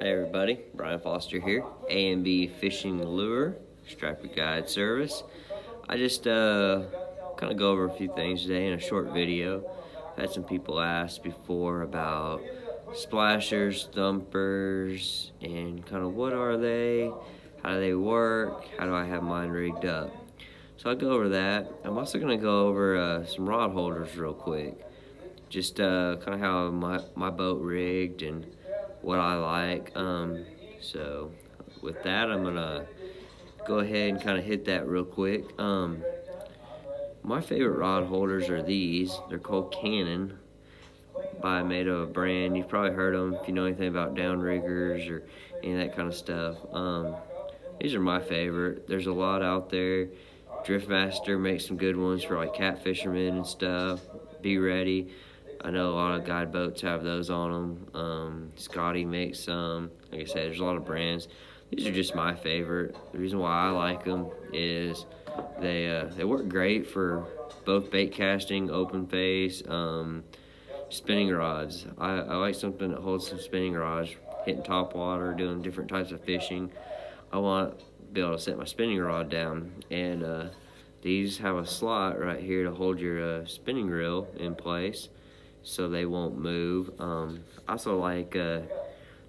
Hi everybody, Brian Foster here, A&B Fishing Lure, Striper Guide Service. I just uh, kind of go over a few things today in a short video. I've had some people ask before about splashers, thumpers, and kind of what are they, how do they work, how do I have mine rigged up. So I'll go over that. I'm also going to go over uh, some rod holders real quick. Just uh, kind of how my, my boat rigged and what I like. Um, so with that, I'm gonna go ahead and kind of hit that real quick. Um, my favorite rod holders are these. They're called Cannon by Made-O brand. You've probably heard them if you know anything about downriggers or any of that kind of stuff. Um, these are my favorite. There's a lot out there. Driftmaster makes some good ones for like cat fishermen and stuff. Be ready. I know a lot of guide boats have those on them. Um, Scotty makes some. Like I said, there's a lot of brands. These are just my favorite. The reason why I like them is they uh, they work great for both bait casting, open face, um, spinning rods. I, I like something that holds some spinning rods, hitting top water, doing different types of fishing. I want to be able to set my spinning rod down, and uh, these have a slot right here to hold your uh, spinning reel in place so they won't move. Um, also like uh,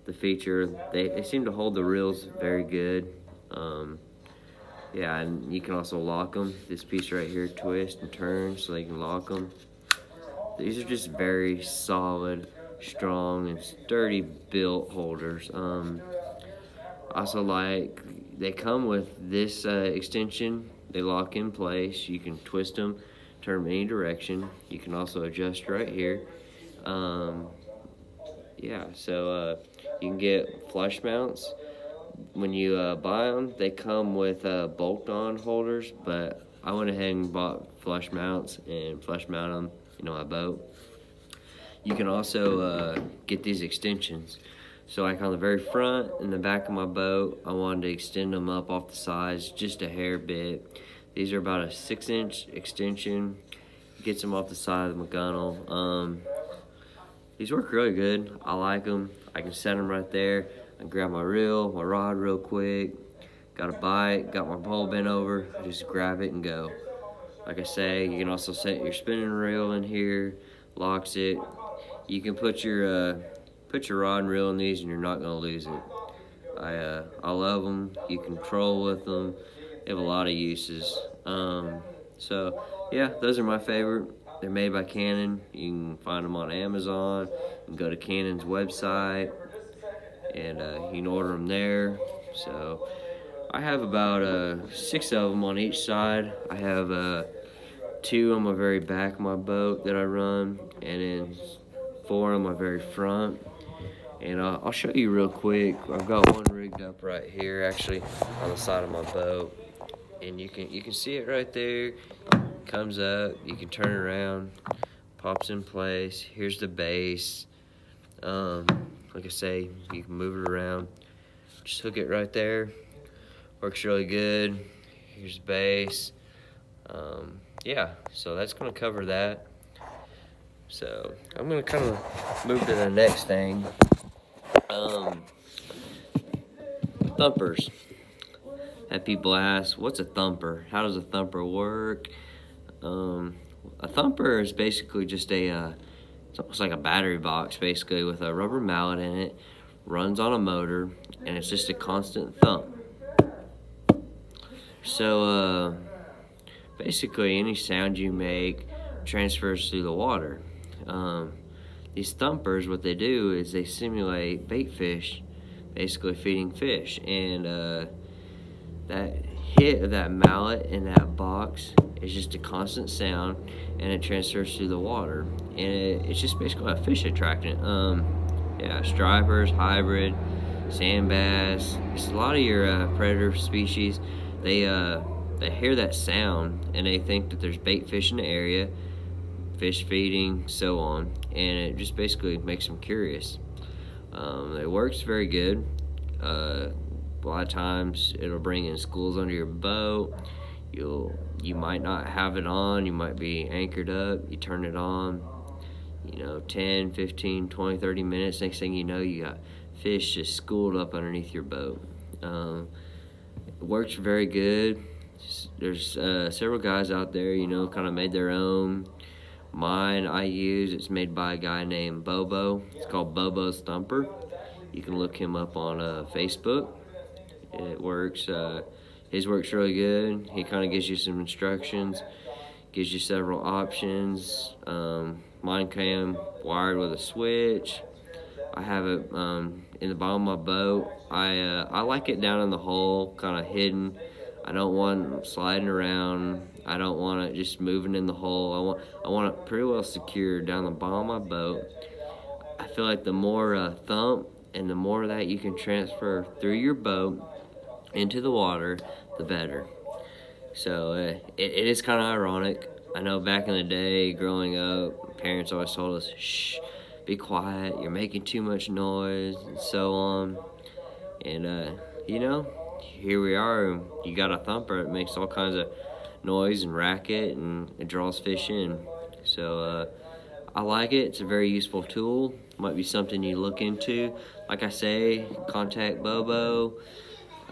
the feature, they, they seem to hold the reels very good. Um, yeah, and you can also lock them. This piece right here twist and turn so they can lock them. These are just very solid, strong, and sturdy built holders. Um, also like, they come with this uh, extension. They lock in place. You can twist them turn any direction. You can also adjust right here. Um, yeah, so uh, you can get flush mounts. When you uh, buy them, they come with uh, bolt-on holders, but I went ahead and bought flush mounts and flush mount them, you know, my boat. You can also uh, get these extensions. So like on the very front and the back of my boat, I wanted to extend them up off the sides just a hair bit. These are about a six inch extension. Gets them off the side of the McGunnel. Um, these work really good. I like them. I can set them right there. I grab my reel, my rod real quick. Got a bite, got my pole bent over. I just grab it and go. Like I say, you can also set your spinning reel in here. Locks it. You can put your uh, put your rod and reel in these, and you're not gonna lose it. I uh, I love them. You can troll with them. Have a lot of uses. Um, so yeah, those are my favorite. They're made by Cannon. You can find them on Amazon. You can go to Cannon's website and uh, you can order them there. So I have about uh, six of them on each side. I have uh, two on my very back of my boat that I run, and then four on my very front. And I'll show you real quick. I've got one rigged up right here, actually, on the side of my boat and you can you can see it right there. Comes up you can turn around pops in place. Here's the base. Um, like I say you can move it around. Just hook it right there. Works really good. Here's the base. Um, yeah so that's gonna cover that. So I'm gonna kind of move to the next thing. Um, thumpers people ask, what's a thumper? How does a thumper work? Um, a thumper is basically just a, uh, it's almost like a battery box basically with a rubber mallet in it, runs on a motor, and it's just a constant thump. So uh, basically any sound you make transfers through the water. Um, these thumpers, what they do is they simulate bait fish, basically feeding fish. And uh, that hit of that mallet in that box is just a constant sound and it transfers through the water. And it, it's just basically a fish attractant. Um yeah stripers hybrid sand bass it's a lot of your uh, predator species. They uh they hear that sound and they think that there's bait fish in the area fish feeding so on. And it just basically makes them curious. Um, it works very good. Uh, a lot of times it'll bring in schools under your boat. You'll you might not have it on, you might be anchored up, you turn it on, you know, 10, 15, 20, 30 minutes. Next thing you know, you got fish just schooled up underneath your boat. Um, it works very good. There's uh, several guys out there, you know, kind of made their own. Mine I use, it's made by a guy named Bobo. It's called Bobo's Thumper You can look him up on uh, Facebook. It works. Uh, his works really good. He kind of gives you some instructions, gives you several options. Um, mine came wired with a switch. I have it um, in the bottom of my boat. I uh, I like it down in the hole, kind of hidden. I don't want sliding around. I don't want it just moving in the hole. I want I want it pretty well secured down the bottom of my boat. I feel like the more uh, thump and the more that you can transfer through your boat into the water, the better. So uh, it, it is kind of ironic. I know back in the day, growing up, parents always told us, shh, be quiet, you're making too much noise, and so on. And, uh, you know, here we are. You got a thumper, it makes all kinds of noise and racket, and it draws fish in. So, uh, I like it. It's a very useful tool. Might be something you look into. Like I say, contact Bobo.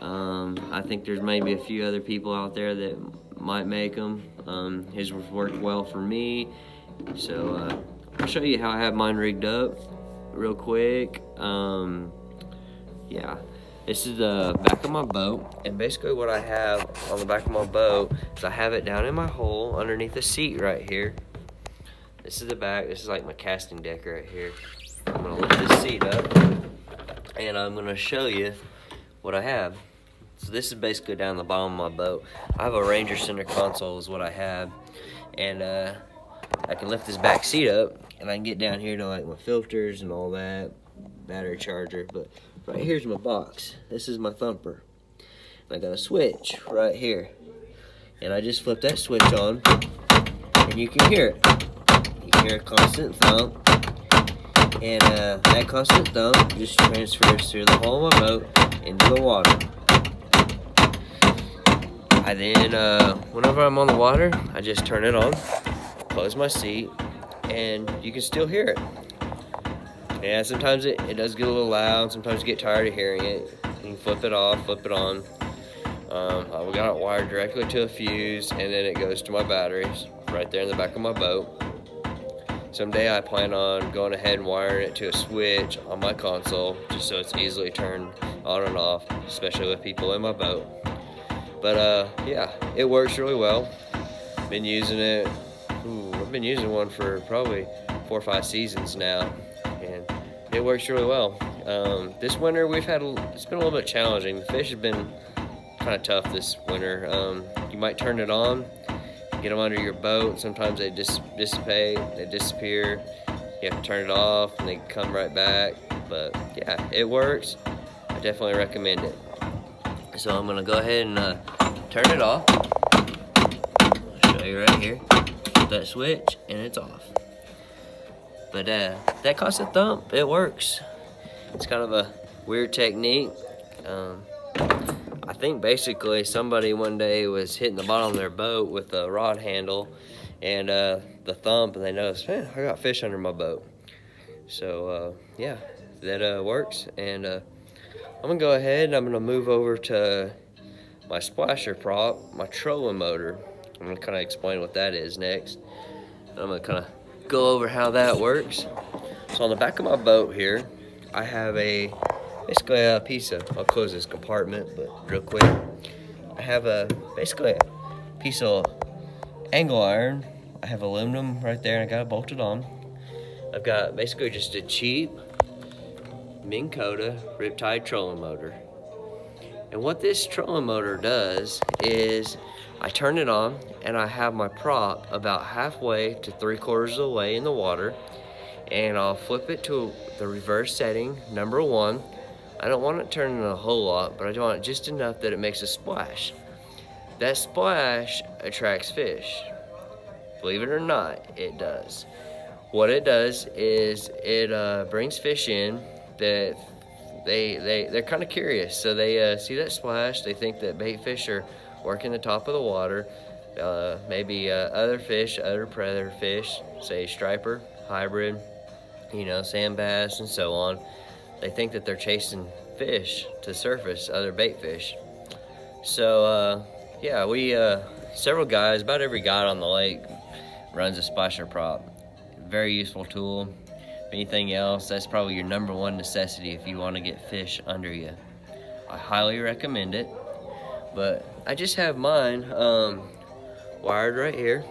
Um, I think there's maybe a few other people out there that might make them. Um, his worked well for me. So uh, I'll show you how I have mine rigged up real quick. Um, yeah, this is the back of my boat. And basically what I have on the back of my boat is I have it down in my hole underneath the seat right here. This is the back. This is like my casting deck right here. I'm gonna lift this seat up and I'm gonna show you what I have. So this is basically down the bottom of my boat. I have a Ranger center console is what I have. And uh, I can lift this back seat up and I can get down here to like my filters and all that, battery charger. But right here's my box. This is my thumper. And I got a switch right here. And I just flip that switch on and you can hear it. You can hear a constant thump. And uh, that constant thump just transfers through the whole of my boat into the water. I then, uh, whenever I'm on the water, I just turn it on, close my seat, and you can still hear it. Yeah, sometimes it, it does get a little loud. Sometimes you get tired of hearing it. You can flip it off, flip it on. Um, we got it wired directly to a fuse, and then it goes to my batteries right there in the back of my boat. Someday I plan on going ahead and wiring it to a switch on my console, just so it's easily turned on and off, especially with people in my boat. But uh, yeah, it works really well. Been using it, ooh, I've been using one for probably four or five seasons now, and it works really well. Um, this winter we've had, it's been a little bit challenging. The fish have been kind of tough this winter. Um, you might turn it on, get them under your boat. Sometimes they just dissipate, they disappear. You have to turn it off and they come right back. But yeah, it works. I definitely recommend it. So I'm gonna go ahead and uh, turn it off. I'll show you right here. Flip that switch and it's off. But uh, that constant thump, it works. It's kind of a weird technique. Um, I think basically somebody one day was hitting the bottom of their boat with a rod handle and uh, the thump and they noticed, man, I got fish under my boat. So uh, yeah, that uh, works. And uh, I'm gonna go ahead and I'm gonna move over to my splasher prop, my trolling motor. I'm gonna kind of explain what that is next. I'm gonna kind of go over how that works. So on the back of my boat here, I have a, basically a piece of, I'll close this compartment, but real quick. I have a, basically a piece of angle iron. I have aluminum right there and I got it bolted on. I've got basically just a cheap Minn Kota Riptide trolling motor. And what this trolling motor does is I turn it on and I have my prop about halfway to three quarters of the way in the water and I'll flip it to the reverse setting, number one. I don't want it turning a whole lot, but I want it just enough that it makes a splash. That splash attracts fish. Believe it or not, it does. What it does is it uh, brings fish in that they they they're kind of curious. So they uh, see that splash, they think that bait fish are working the top of the water. Uh, maybe uh, other fish, other predator fish, say striper, hybrid, you know, sand bass, and so on. They think that they're chasing fish to surface, other bait fish. So uh, yeah, we uh, several guys, about every guy on the lake runs a splasher prop. Very useful tool. anything else, that's probably your number one necessity if you want to get fish under you. I highly recommend it. But I just have mine um, wired right here.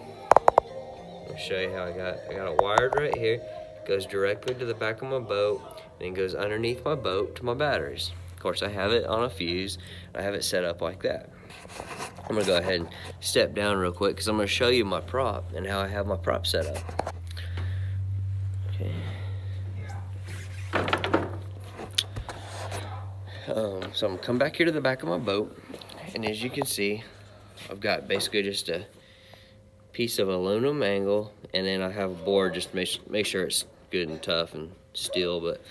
I'll show you how I got I got it wired right here. Goes directly to the back of my boat and goes underneath my boat to my batteries. Of course, I have it on a fuse. I have it set up like that. I'm gonna go ahead and step down real quick because I'm gonna show you my prop and how I have my prop set up. Okay. Um, so I'm gonna come back here to the back of my boat and as you can see, I've got basically just a piece of aluminum angle and then I have a board just to make, make sure it's good and tough and steel. But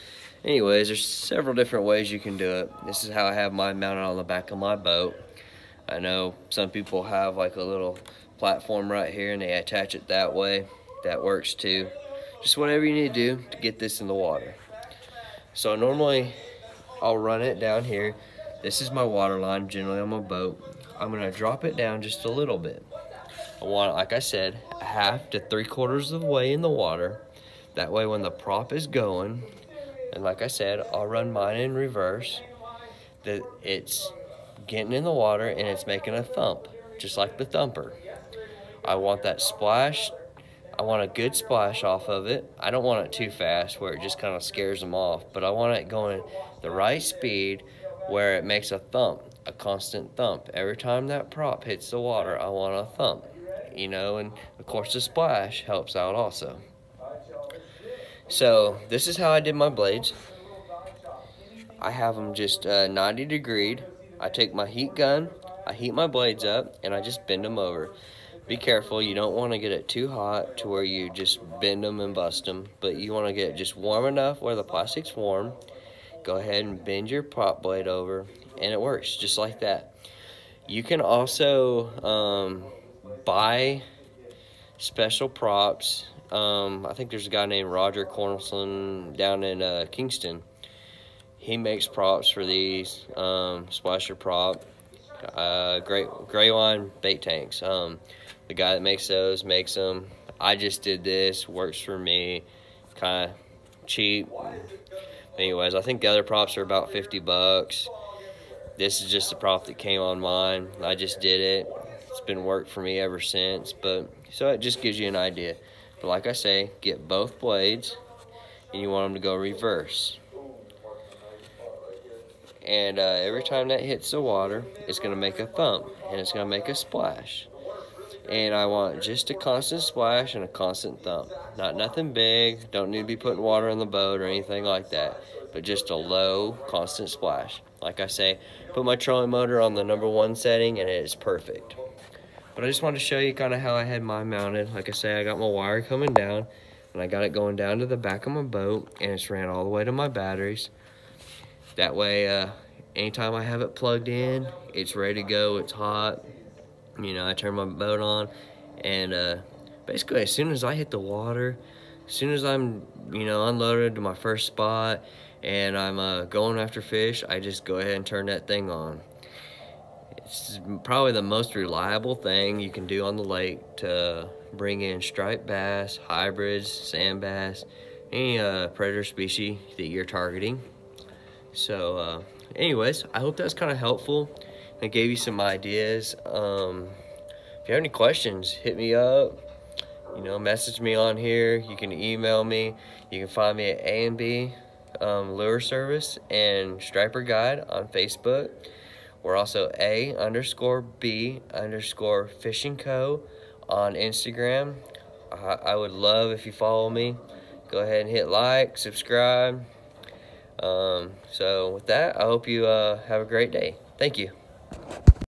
anyways, there's several different ways you can do it. This is how I have mine mounted on the back of my boat. I know some people have like a little platform right here and they attach it that way. That works too. Just whatever you need to do to get this in the water. So normally I'll run it down here. This is my water line generally on my boat. I'm gonna drop it down just a little bit. I want, like I said, half to three quarters of the way in the water. That way when the prop is going, and like I said, I'll run mine in reverse, that it's getting in the water and it's making a thump, just like the thumper. I want that splash, I want a good splash off of it. I don't want it too fast where it just kind of scares them off, but I want it going the right speed where it makes a thump, a constant thump. Every time that prop hits the water, I want a thump, you know, and of course the splash helps out also. So this is how I did my blades. I have them just uh, 90 degreed. I take my heat gun, I heat my blades up, and I just bend them over. Be careful, you don't want to get it too hot to where you just bend them and bust them, but you want to get it just warm enough where the plastic's warm go ahead and bend your prop blade over and it works just like that. You can also um, buy special props. Um, I think there's a guy named Roger Cornelson down in uh, Kingston. He makes props for these, um, splasher prop, uh, gray line bait tanks. Um, the guy that makes those makes them. I just did this, works for me, kind of cheap, anyways, I think the other props are about 50 bucks. This is just a prop that came on mine. I just did it. It's been worked for me ever since. But so it just gives you an idea. But like I say, get both blades and you want them to go reverse. And uh, every time that hits the water, it's going to make a thump and it's going to make a splash. And I want just a constant splash and a constant thump. Not nothing big. Don't need to be putting water in the boat or anything like that. But just a low, constant splash. Like I say, put my trolling motor on the number one setting and it is perfect. But I just wanted to show you kind of how I had mine mounted. Like I say, I got my wire coming down and I got it going down to the back of my boat and it's ran all the way to my batteries. That way, uh, anytime I have it plugged in, it's ready to go, it's hot, you know, I turn my boat on and uh, basically as soon as I hit the water, as soon as I'm, you know, unloaded to my first spot and I'm uh, going after fish, I just go ahead and turn that thing on. It's probably the most reliable thing you can do on the lake to bring in striped bass, hybrids, sand bass, any uh, predator species that you're targeting. So uh, anyways, I hope that's kind of helpful. I gave you some ideas. Um, if you have any questions, hit me up. You know, message me on here. You can email me. You can find me at A and B um, Lure Service and Striper Guide on Facebook. We're also A underscore B underscore Fishing Co. on Instagram. I, I would love if you follow me. Go ahead and hit like, subscribe. Um, so with that, I hope you uh, have a great day. Thank you.